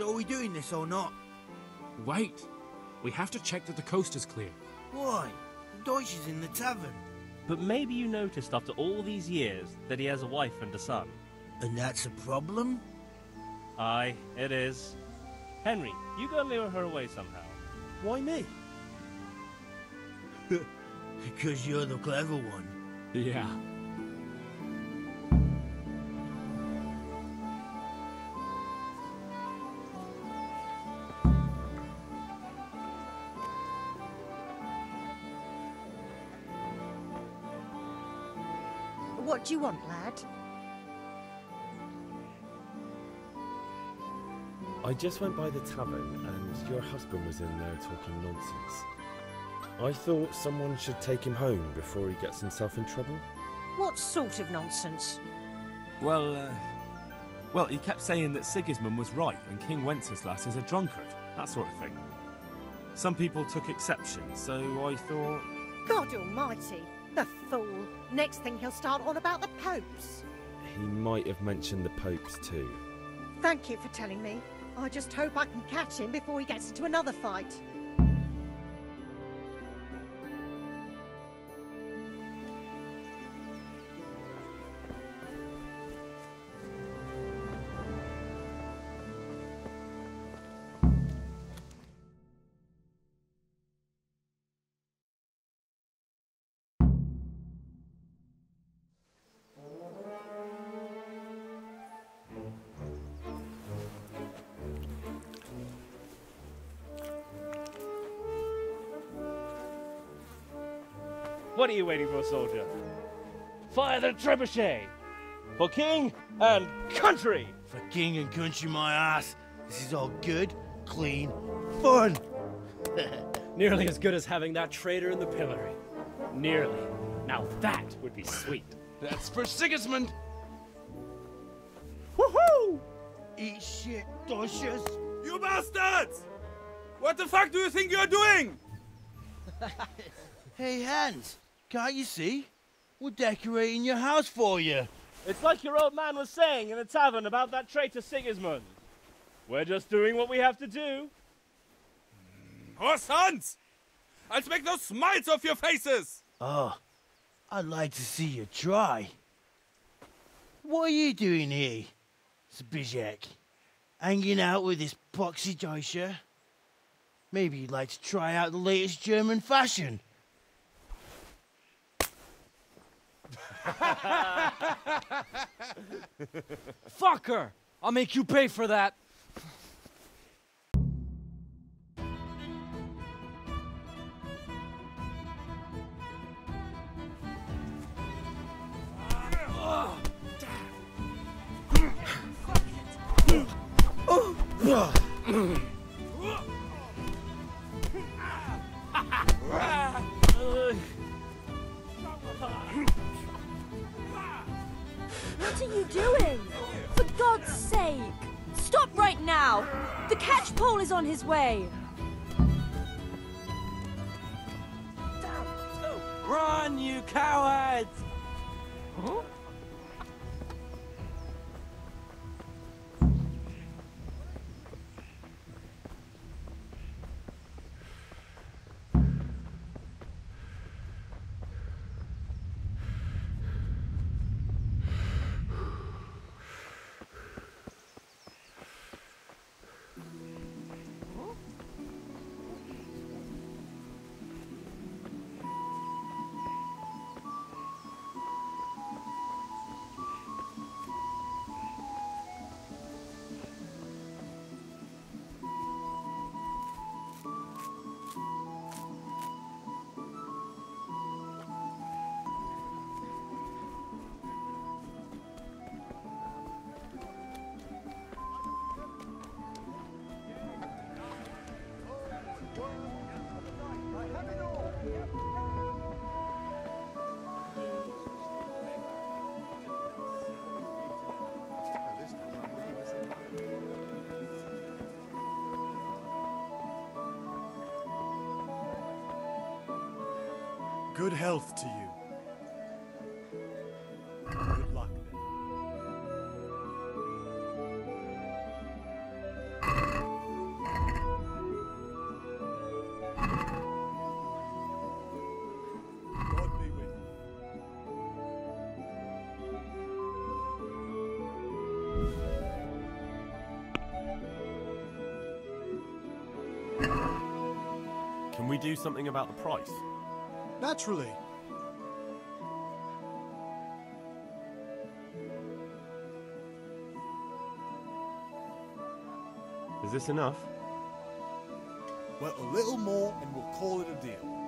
So are we doing this or not? Wait. We have to check that the coast is clear. Why? Deutsch is in the tavern. But maybe you noticed after all these years that he has a wife and a son. And that's a problem? Aye, it is. Henry, you go lure her away somehow. Why me? because you're the clever one. Yeah. What do you want, lad? I just went by the tavern and your husband was in there talking nonsense. I thought someone should take him home before he gets himself in trouble. What sort of nonsense? Well, uh, well, he kept saying that Sigismund was right and King Wenceslas is a drunkard, that sort of thing. Some people took exception, so I thought. God almighty! The fool! Next thing he'll start on about the popes. He might have mentioned the popes too. Thank you for telling me. I just hope I can catch him before he gets into another fight. What are you waiting for, soldier? Fire the trebuchet! For king and country! For king and country, my ass. This is all good, clean, fun. Nearly as good as having that traitor in the pillory. Nearly. Now that would be sweet. That's for Sigismund! Woohoo! Eat shit, Doshes. You bastards! What the fuck do you think you're doing? Hey, Hans, can't you see? We're decorating your house for you. It's like your old man was saying in the tavern about that traitor Sigismund. We're just doing what we have to do. Oh, sons! I'll make those smiles off your faces! Oh, I'd like to see you try. What are you doing here, Zbigniew? Hanging out with this poxy Deutscher? Maybe you'd like to try out the latest German fashion. Fucker! I'll make you pay for that. What are you doing? For God's sake! Stop right now! The catch pole is on his way! Run, you cowards! Good health to you. Good luck. Can we do something about the price? Naturally. Is this enough? Well, a little more and we'll call it a deal.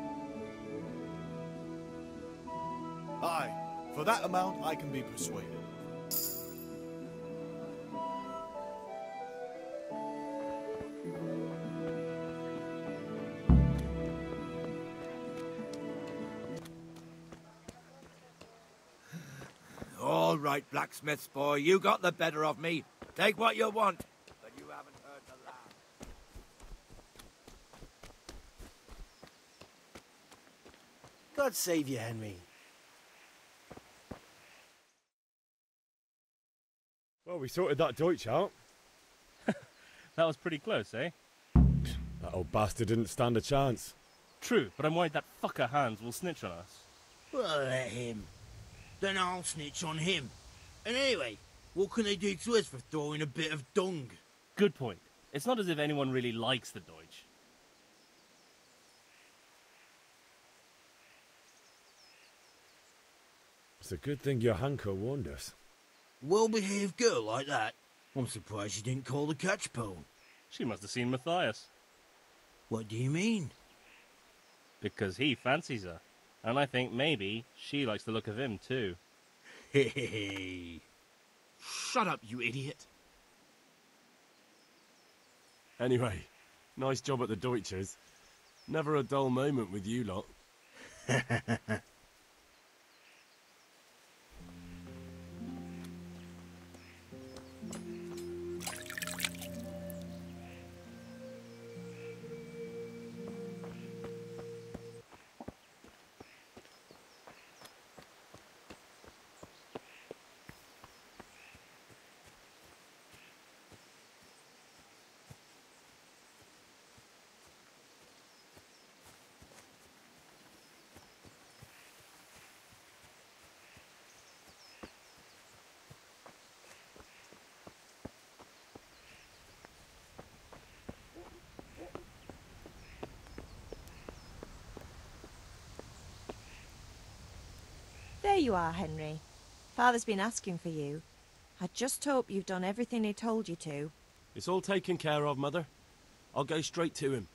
Aye, for that amount I can be persuaded. Right, blacksmith's boy, you got the better of me. Take what you want, but you haven't heard the last. God save you, Henry. Well, we sorted that Deutsch out. That was pretty close, eh? That old bastard didn't stand a chance. True, but I'm worried that fucker Hans will snitch on us. Well, let him. Then I'll snitch on him. And anyway, what can they do to us for throwing a bit of dung? Good point. It's not as if anyone really likes the Deutsch. It's a good thing your Hanko warned us. Well-behaved girl like that. I'm surprised she didn't call the catchpole. She must have seen Matthias. What do you mean? Because he fancies her. And I think maybe she likes the look of him too. Hey. Shut up, you idiot. Anyway, nice job at the Deutschers. Never a dull moment with you lot. you are, Henry. Father's been asking for you. I just hope you've done everything he told you to. It's all taken care of, Mother. I'll go straight to him.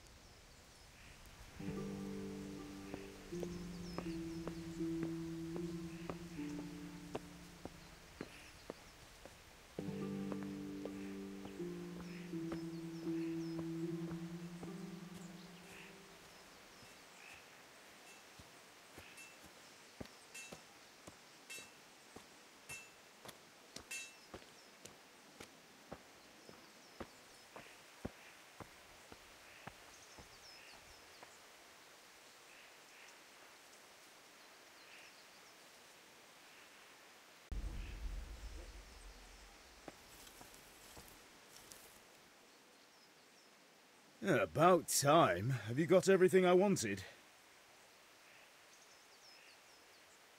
About time. Have you got everything I wanted?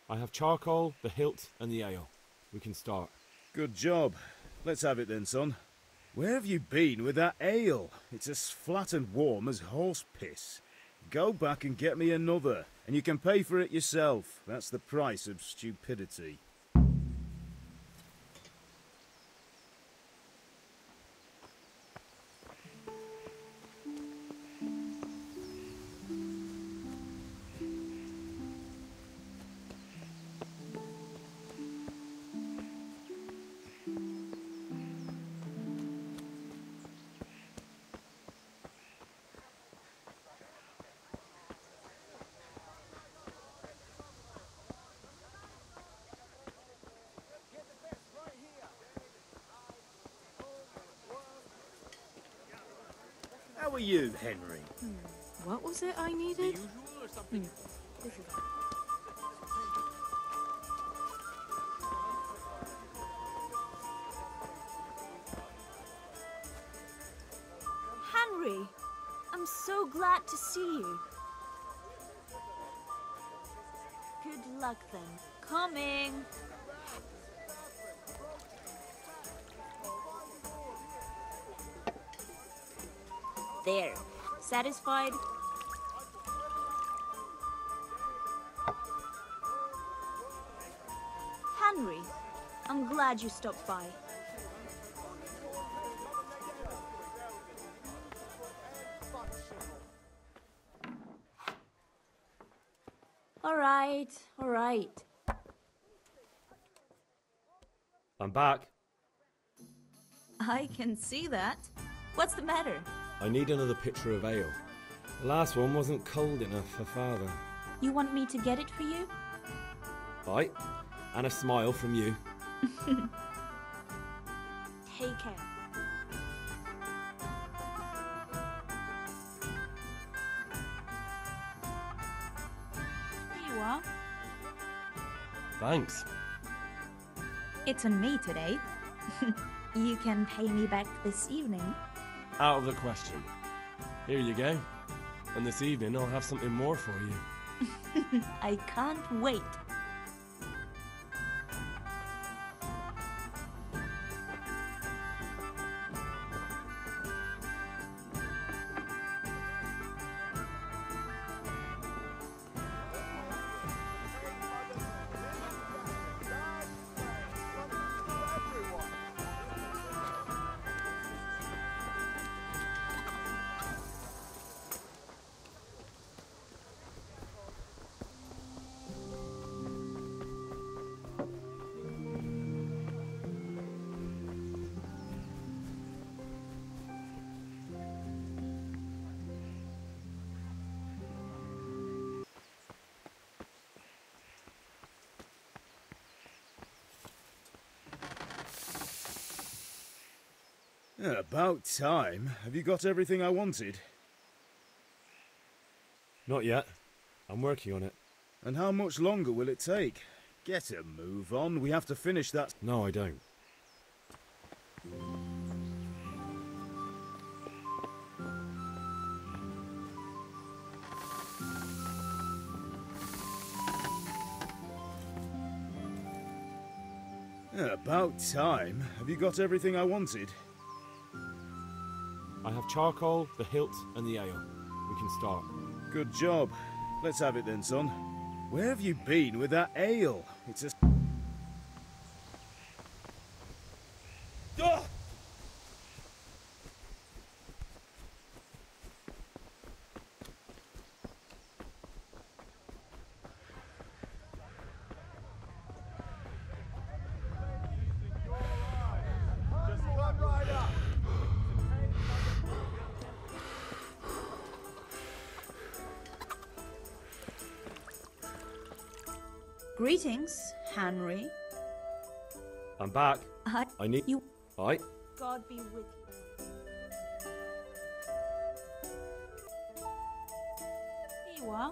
I have charcoal, the hilt, and the ale. We can start. Good job. Let's have it then, son. Where have you been with that ale? It's as flat and warm as horse piss. Go back and get me another, and you can pay for it yourself. That's the price of stupidity. How are you, Henry? What was it I needed? Hmm. This is Henry, I'm so glad to see you. Good luck then. Coming. there. Satisfied? Henry, I'm glad you stopped by. All right, all right. I'm back. I can see that. What's the matter? I need another pitcher of ale. The last one wasn't cold enough for father. You want me to get it for you? Right? And a smile from you. Take care. Here you are. Thanks. It's on me today. you can pay me back this evening. Out of the question. Here you go. And this evening I'll have something more for you. I can't wait. About time. Have you got everything I wanted? Not yet. I'm working on it. And how much longer will it take? Get a move on. We have to finish that. No, I don't. About time. Have you got everything I wanted? Charcoal, the hilt, and the ale. We can start. Good job. Let's have it then, son. Where have you been with that ale? It's a... Greetings, Henry. I'm back. I, I need you. Right? God be with you. Here you are.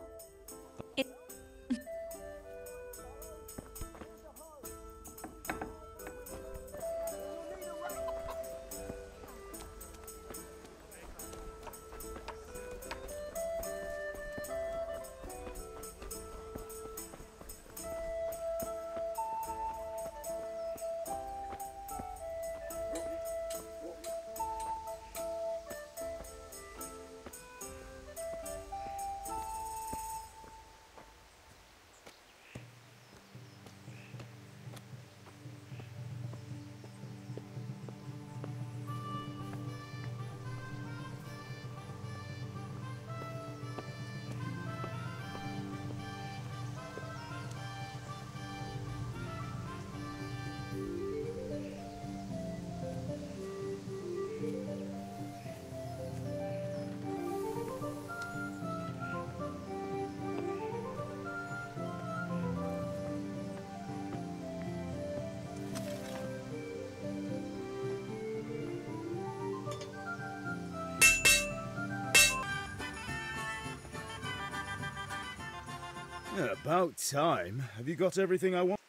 About time. Have you got everything I want?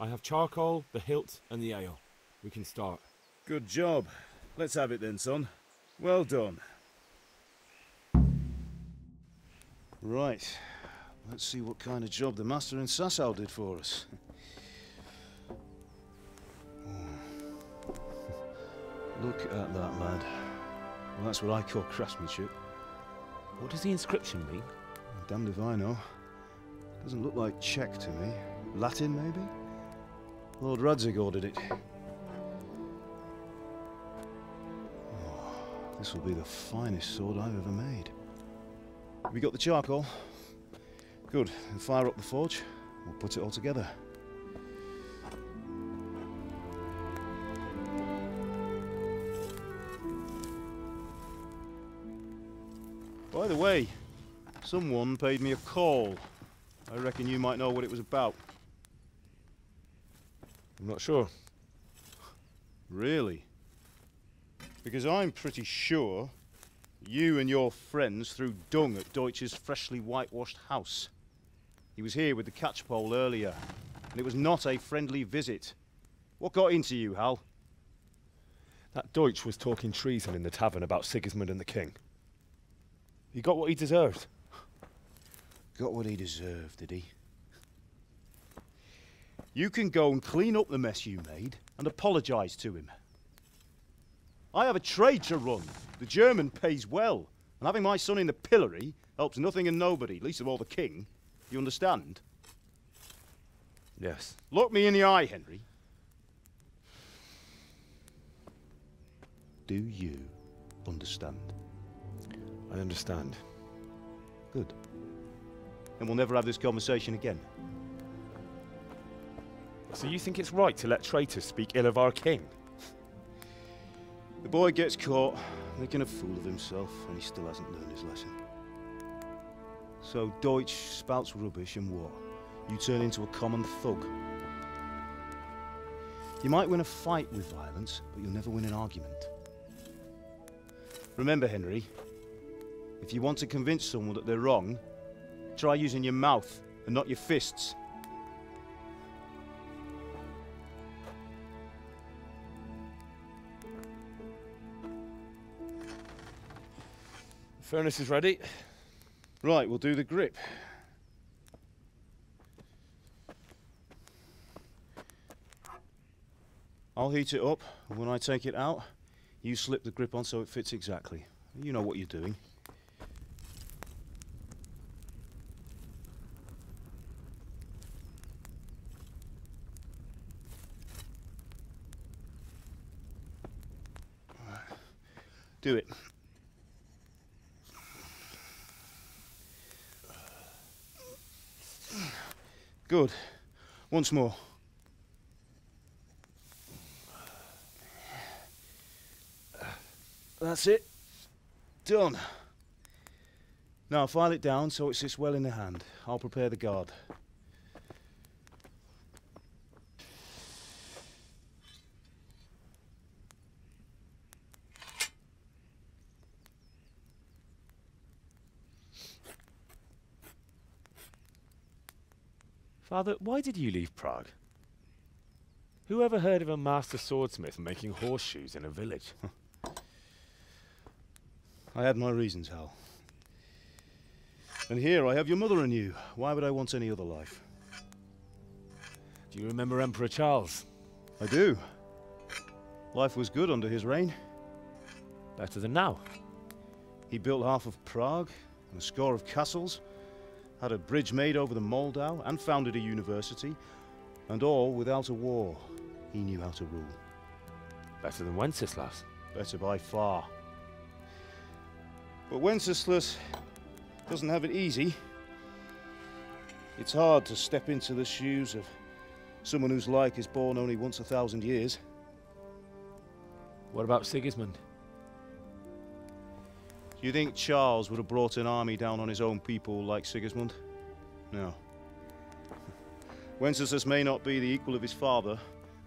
I have charcoal, the hilt, and the ale. We can start. Good job. Let's have it then, son. Well done. Right. Let's see what kind of job the master in Sasau did for us. Look at that, lad. Well, that's what I call craftsmanship. What does the inscription mean? Damned if I know. Doesn't look like Czech to me. Latin, maybe? Lord Radzig ordered it. Oh, this will be the finest sword I've ever made. Have we got the charcoal? Good. Then fire up the forge. We'll put it all together. By the way, someone paid me a call. I reckon you might know what it was about. I'm not sure. Really? Because I'm pretty sure you and your friends threw dung at Deutsch's freshly whitewashed house. He was here with the catchpole earlier, and it was not a friendly visit. What got into you, Hal? That Deutsch was talking treason in the tavern about Sigismund and the king. He got what he deserved. Got what he deserved, did he? You can go and clean up the mess you made and apologise to him. I have a trade to run. The German pays well, and having my son in the pillory helps nothing and nobody, least of all the king. You understand? Yes. Look me in the eye, Henry. Do you understand? I understand. Good. And we'll never have this conversation again. So you think it's right to let traitors speak ill of our king? The boy gets caught, making a fool of himself, and he still hasn't learned his lesson. So Deutsch spouts rubbish, and what? You turn into a common thug. You might win a fight with violence, but you'll never win an argument. Remember, Henry, if you want to convince someone that they're wrong, try using your mouth and not your fists. The furnace is ready. Right, we'll do the grip. I'll heat it up, and when I take it out, you slip the grip on so it fits exactly. You know what you're doing. Do it. Good. Once more. That's it. Done. Now file it down so it sits well in the hand. I'll prepare the guard. Father, why did you leave Prague? Who ever heard of a master swordsmith making horseshoes in a village? I had my reasons, Hal. And here I have your mother and you. Why would I want any other life? Do you remember Emperor Charles? I do. Life was good under his reign. Better than now. He built half of Prague and a score of castles, had a bridge made over the Moldau, and founded a university, and all without a war. He knew how to rule. Better than Wenceslas. Better by far. But Wenceslas doesn't have it easy. It's hard to step into the shoes of someone whose like is born only once a thousand years. What about Sigismund? Do you think Charles would have brought an army down on his own people like Sigismund? No. Wenceslas may not be the equal of his father,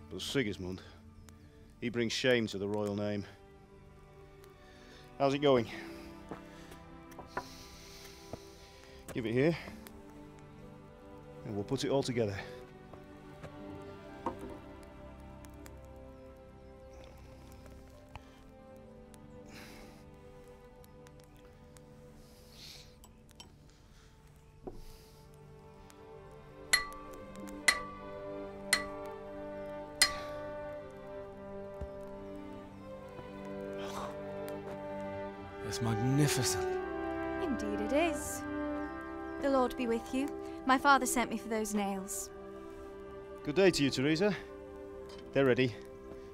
but Sigismund, he brings shame to the royal name. How's it going? Give it here, and we'll put it all together. Father sent me for those nails. Good day to you, Theresa. They're ready.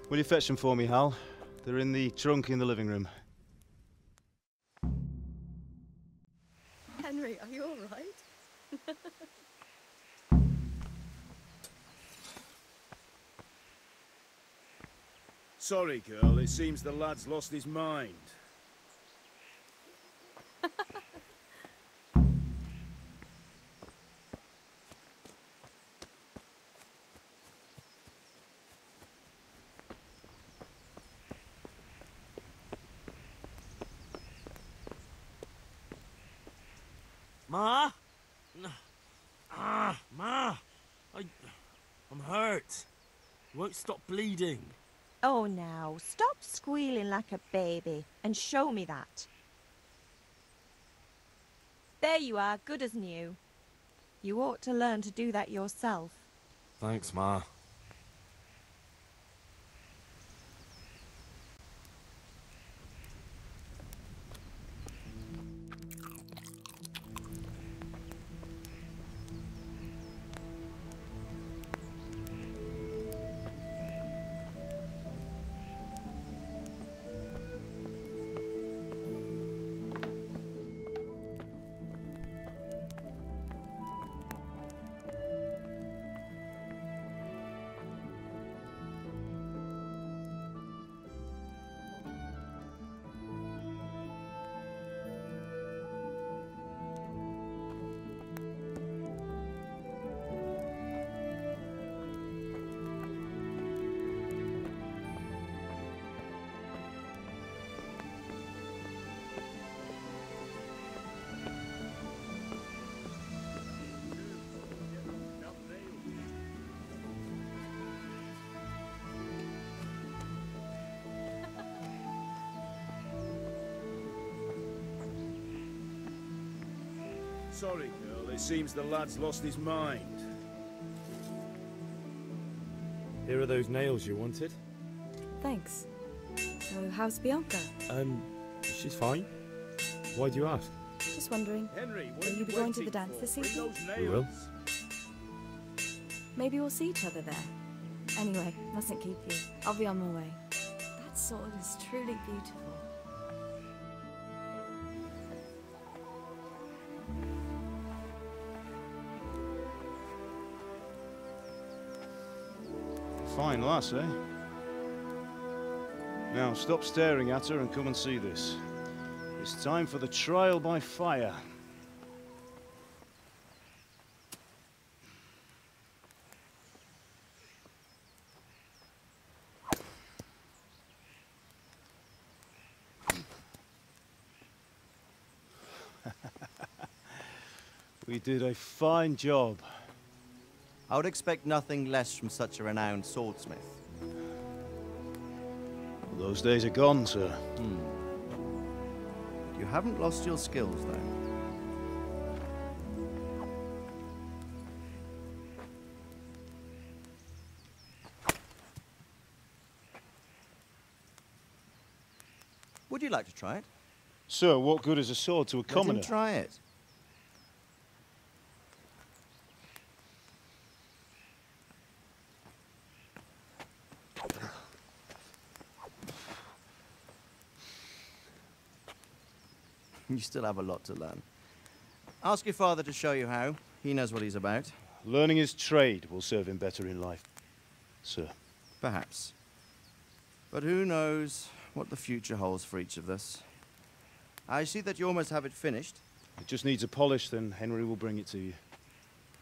Will you fetch them for me, Hal? They're in the trunk in the living room. Henry, are you all right? Sorry, girl. It seems the lad's lost his mind. Ma? No. Ah, Ma! I, I'm hurt. It won't stop bleeding. Oh, now, stop squealing like a baby and show me that. There you are, good as new. You ought to learn to do that yourself. Thanks, Ma. Sorry, girl. It seems the lad's lost his mind. Here are those nails you wanted. Thanks. So, how's Bianca? Um, she's fine. Why do you ask? Just wondering. Henry, will you be going to the dance this evening? We will. Maybe we'll see each other there. Anyway, mustn't keep you. I'll be on my way. That sword is truly beautiful. Fine lass, eh? Now, stop staring at her and come and see this. It's time for the trial by fire. we did a fine job. I would expect nothing less from such a renowned swordsmith. Those days are gone, sir. Hmm. You haven't lost your skills, though. Would you like to try it? Sir, what good is a sword to a Let commoner? him try it. You still have a lot to learn. Ask your father to show you how. He knows what he's about. Learning his trade will serve him better in life, sir. Perhaps. But who knows what the future holds for each of us. I see that you almost have it finished. It just needs a polish, then Henry will bring it to you.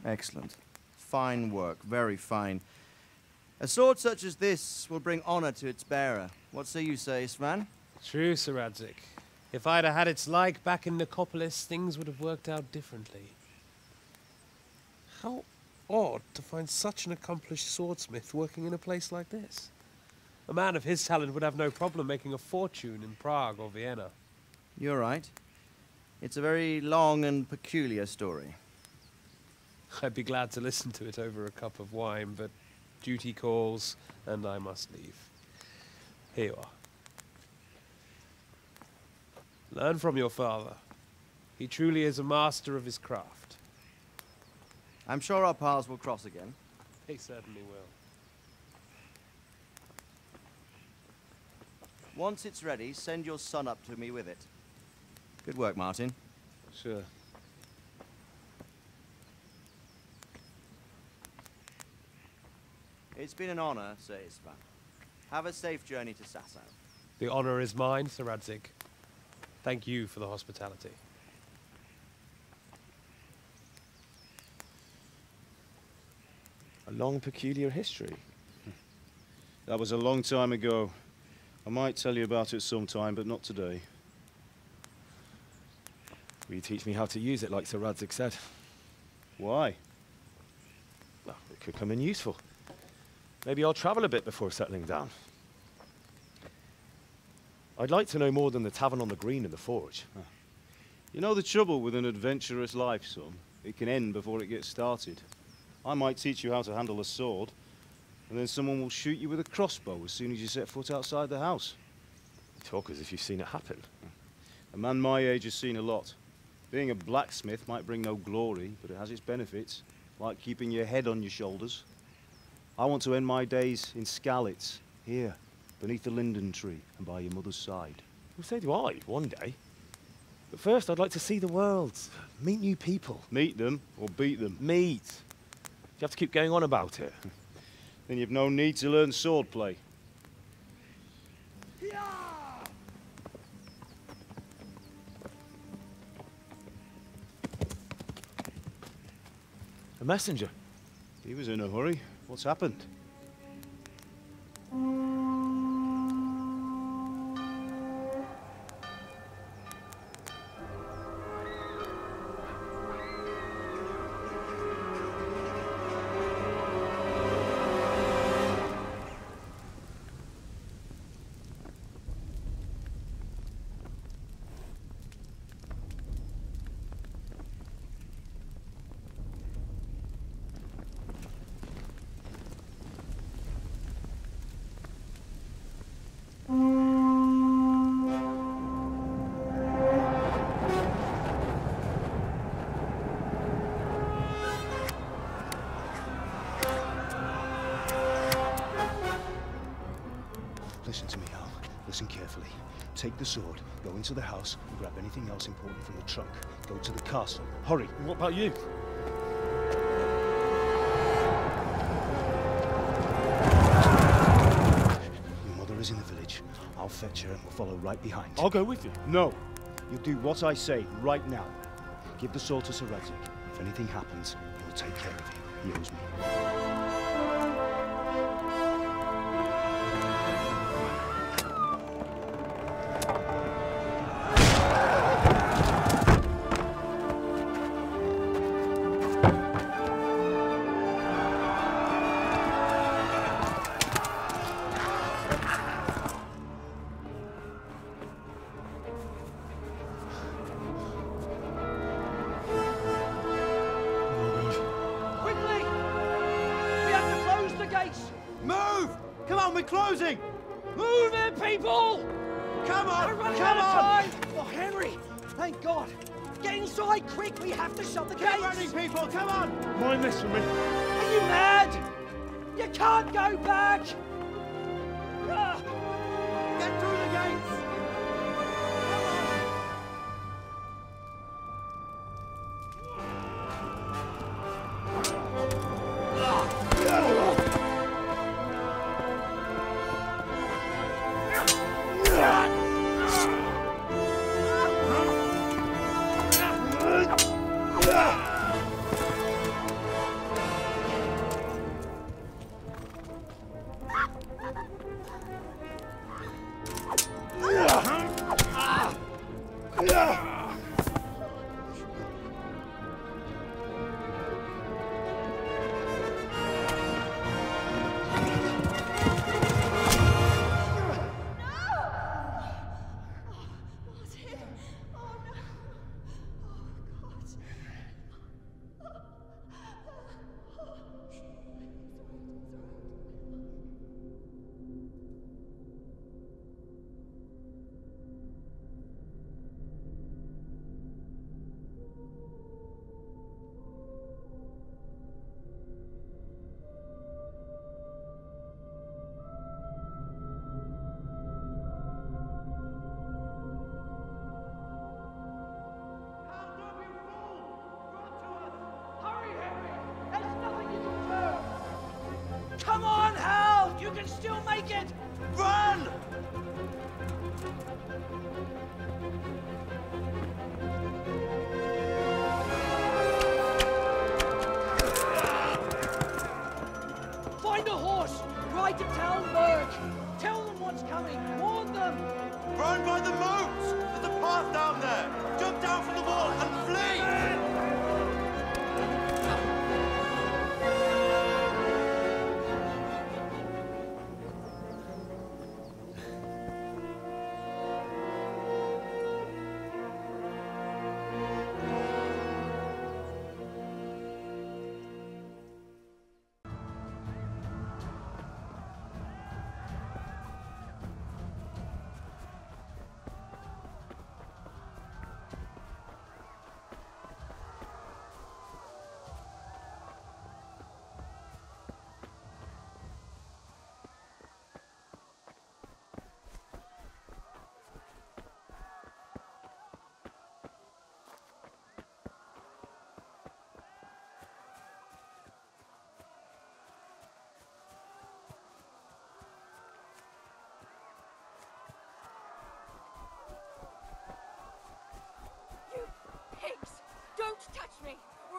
Excellent. Fine work, very fine. A sword such as this will bring honor to its bearer. What say you, Sir Istvan? True, Sir Radzig. If I'd have had its like back in Nicopolis, things would have worked out differently. How odd to find such an accomplished swordsmith working in a place like this. A man of his talent would have no problem making a fortune in Prague or Vienna. You're right. It's a very long and peculiar story. I'd be glad to listen to it over a cup of wine, but duty calls, and I must leave. Here you are. Learn from your father. He truly is a master of his craft. I'm sure our paths will cross again. They certainly will. Once it's ready, send your son up to me with it. Good work, Martin. Sure. It's been an honor, Sir Istvan. Have a safe journey to Sasau. The honor is mine, Sir Radzig. Thank you for the hospitality. A long, peculiar history. Hmm. That was a long time ago. I might tell you about it sometime, but not today. Will you teach me how to use it like Sir Radzig said? Why? Well, it could come in useful. Maybe I'll travel a bit before settling down. I'd like to know more than the tavern on the green and the forge. You know the trouble with an adventurous life, son? It can end before it gets started. I might teach you how to handle a sword, and then someone will shoot you with a crossbow as soon as you set foot outside the house. You talk as if you've seen it happen. A man my age has seen a lot. Being a blacksmith might bring no glory, but it has its benefits, like keeping your head on your shoulders. I want to end my days in Skalitz, here, beneath the linden tree and by your mother's side. Well, so do I, one day. But first, I'd like to see the world, meet new people. Meet them or beat them? Meet. You have to keep going on about it. then you've no need to learn swordplay. A messenger. He was in a hurry. What's happened? Take the sword, go into the house, and grab anything else important from the trunk. Go to the castle. Hurry! What about you? Your mother is in the village. I'll fetch her and we'll follow right behind. I'll go with you. No. You'll do what I say right now. Give the sword to Sir. If anything happens, he'll take care of you. He owes me. Mind this for me. Are you mad? You can't go back! Ah! Get through the gates!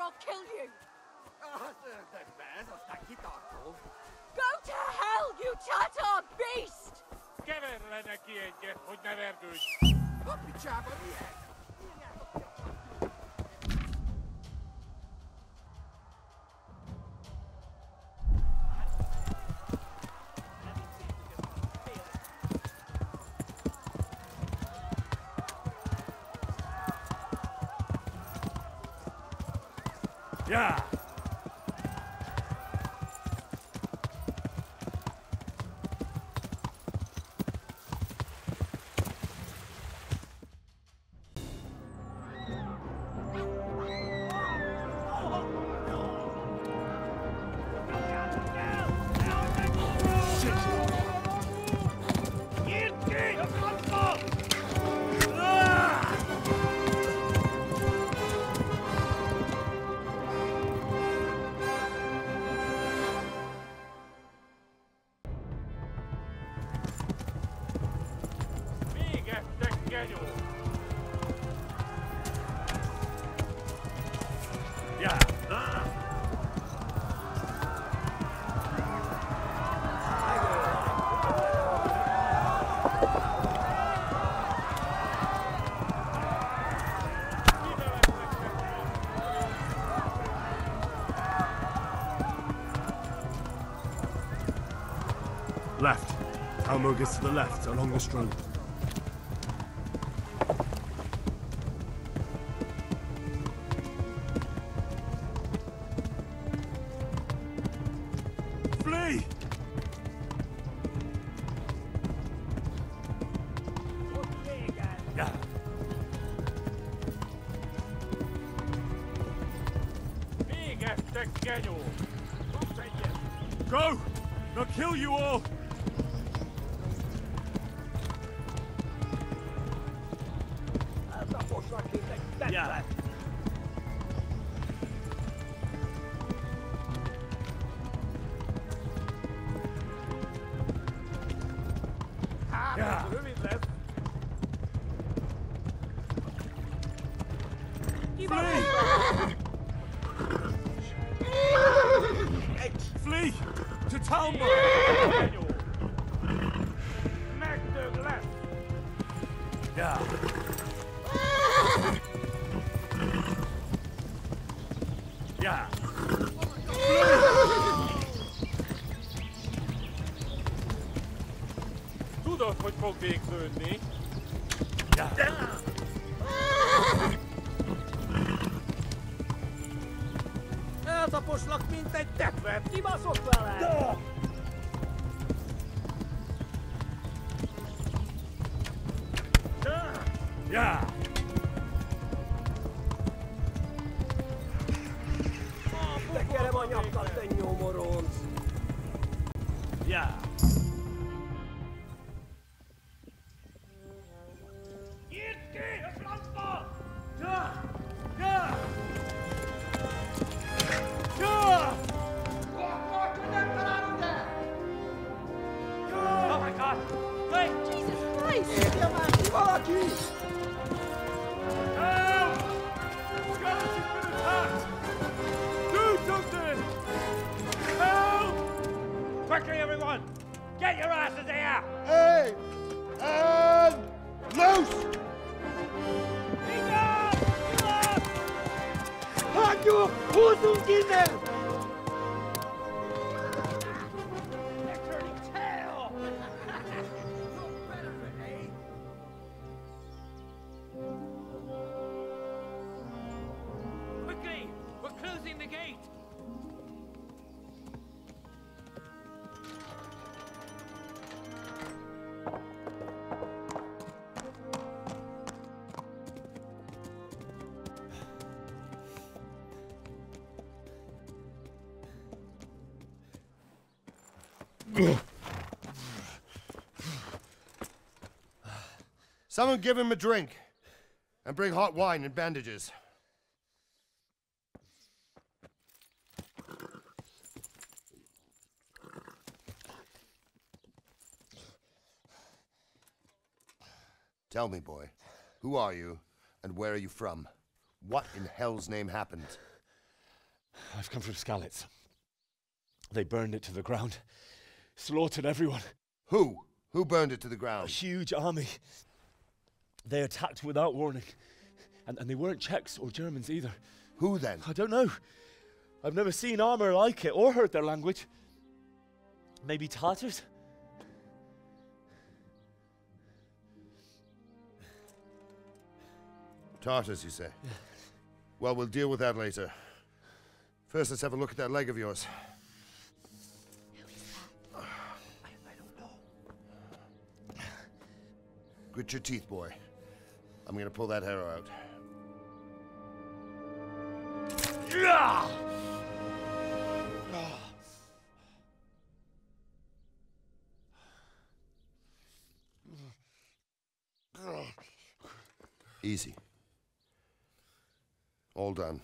I'll kill you. Go to hell, you Tatar beast! Keverj le egyet, hogy ne verdődj! A picsába mi ez? Seymour gets to the left, along this road. falar aqui! Been attacked! Do something! Help! Quickly, everyone! Get your asses here! Hey! And loose! Enough! Enough! Hang your horse Someone give him a drink. And bring hot wine and bandages. Tell me, boy, who are you and where are you from? What in hell's name happened? I've come from Skalitz. They burned it to the ground, slaughtered everyone. Who? Who burned it to the ground? A huge army. They attacked without warning. And, and they weren't Czechs or Germans either. Who then? I don't know. I've never seen armor like it or heard their language. Maybe Tartars? Tartars, you say? Well, we'll deal with that later. First, let's have a look at that leg of yours. That? I, I don't know. Grit your teeth, boy. I'm gonna pull that arrow out. Easy. All done.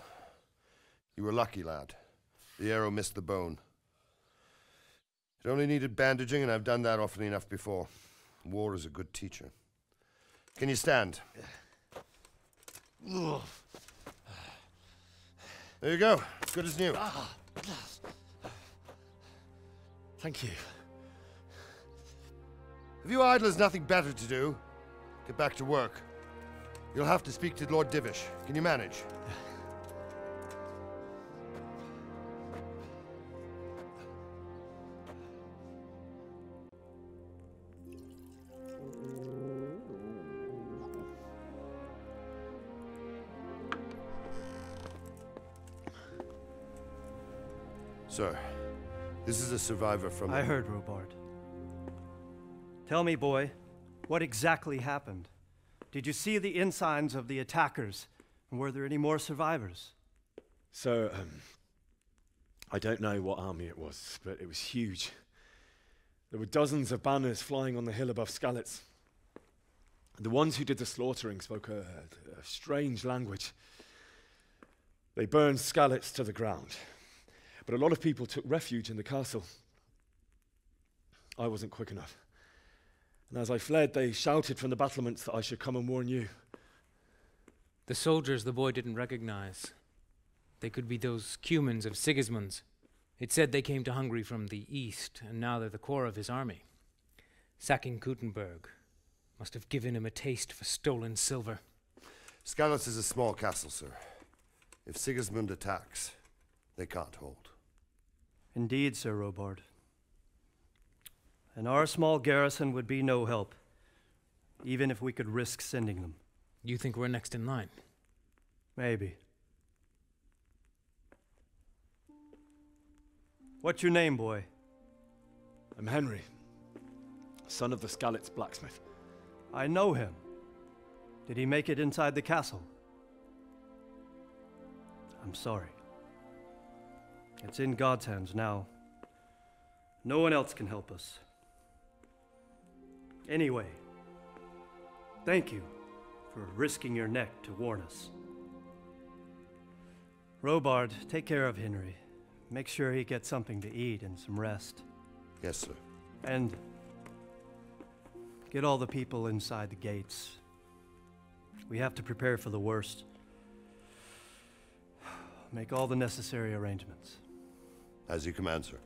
You were lucky, lad. The arrow missed the bone. It only needed bandaging, and I've done that often enough before. War is a good teacher. Can you stand? There you go. Good as new. Thank you. If you idlers nothing better to do, get back to work. You'll have to speak to Lord Divish. Can you manage? This is a survivor from. I heard, Robard. Tell me, boy, what exactly happened? Did you see the ensigns of the attackers? And were there any more survivors? So, um, I don't know what army it was, but it was huge. There were dozens of banners flying on the hill above Skalitz. The ones who did the slaughtering spoke a, a strange language. They burned Skalitz to the ground, but a lot of people took refuge in the castle. I wasn't quick enough. And as I fled, they shouted from the battlements that I should come and warn you. The soldiers the boy didn't recognize. They could be those Cumans of Sigismund's. It said they came to Hungary from the east, and now they're the core of his army. Sacking Kuttenberg must have given him a taste for stolen silver. Skalitz is a small castle, sir. If Sigismund attacks, they can't hold. Indeed, Sir Robard. And our small garrison would be no help, even if we could risk sending them. You think we're next in line? Maybe. What's your name, boy? I'm Henry, son of the Skalitz blacksmith. I know him. Did he make it inside the castle? I'm sorry. It's in God's hands now. No one else can help us. Anyway, thank you for risking your neck to warn us. Robard, take care of Henry. Make sure he gets something to eat and some rest. Yes, sir. And get all the people inside the gates. We have to prepare for the worst. Make all the necessary arrangements. As you command, sir.